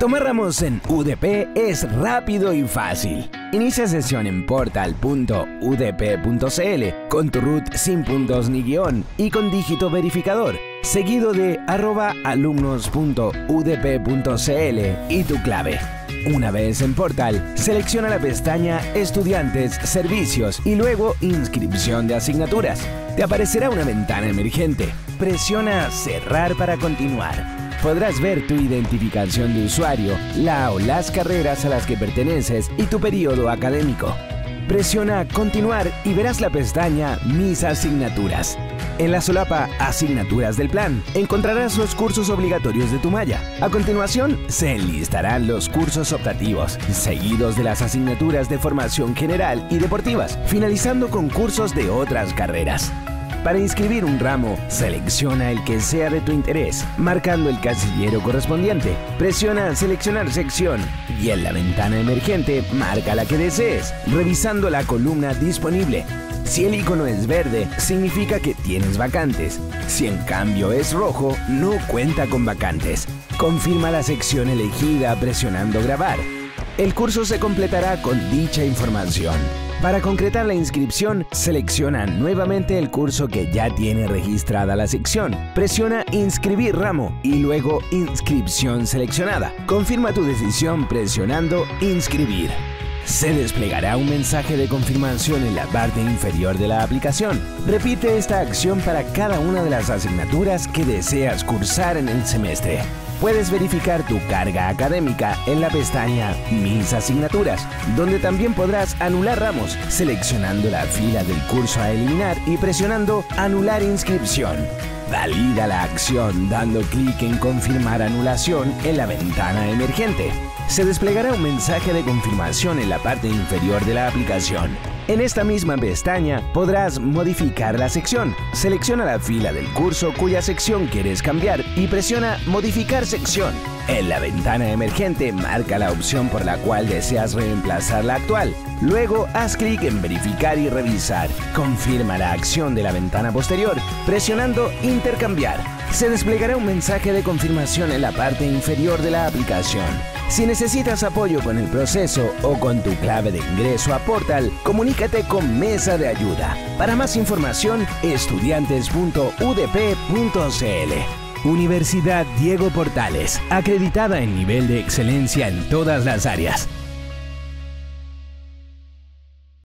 Tomar ramos en UDP es rápido y fácil. Inicia sesión en portal.udp.cl con tu root sin puntos ni guion y con dígito verificador, seguido de arroba alumnos.udp.cl y tu clave. Una vez en Portal, selecciona la pestaña Estudiantes, Servicios y luego Inscripción de asignaturas. Te aparecerá una ventana emergente. Presiona Cerrar para continuar podrás ver tu identificación de usuario, la o las carreras a las que perteneces y tu periodo académico. Presiona Continuar y verás la pestaña Mis asignaturas. En la solapa Asignaturas del Plan encontrarás los cursos obligatorios de tu malla. A continuación, se enlistarán los cursos optativos, seguidos de las asignaturas de formación general y deportivas, finalizando con cursos de otras carreras. Para inscribir un ramo, selecciona el que sea de tu interés, marcando el casillero correspondiente. Presiona Seleccionar sección y en la ventana emergente marca la que desees, revisando la columna disponible. Si el icono es verde, significa que tienes vacantes. Si en cambio es rojo, no cuenta con vacantes. Confirma la sección elegida presionando grabar. El curso se completará con dicha información. Para concretar la inscripción, selecciona nuevamente el curso que ya tiene registrada la sección. Presiona Inscribir ramo y luego Inscripción seleccionada. Confirma tu decisión presionando Inscribir. Se desplegará un mensaje de confirmación en la parte inferior de la aplicación. Repite esta acción para cada una de las asignaturas que deseas cursar en el semestre puedes verificar tu carga académica en la pestaña Mis asignaturas, donde también podrás anular ramos seleccionando la fila del curso a eliminar y presionando Anular inscripción. Valida la acción dando clic en Confirmar anulación en la ventana emergente. Se desplegará un mensaje de confirmación en la parte inferior de la aplicación. En esta misma pestaña podrás modificar la sección. Selecciona la fila del curso cuya sección quieres cambiar y presiona Modificar sección. En la ventana emergente marca la opción por la cual deseas reemplazar la actual. Luego haz clic en Verificar y revisar. Confirma la acción de la ventana posterior presionando Intercambiar. Se desplegará un mensaje de confirmación en la parte inferior de la aplicación. Si necesitas apoyo con el proceso o con tu clave de ingreso a Portal, comunícate con Mesa de Ayuda. Para más información, estudiantes.udp.cl. Universidad Diego Portales, acreditada en nivel de excelencia en todas las áreas.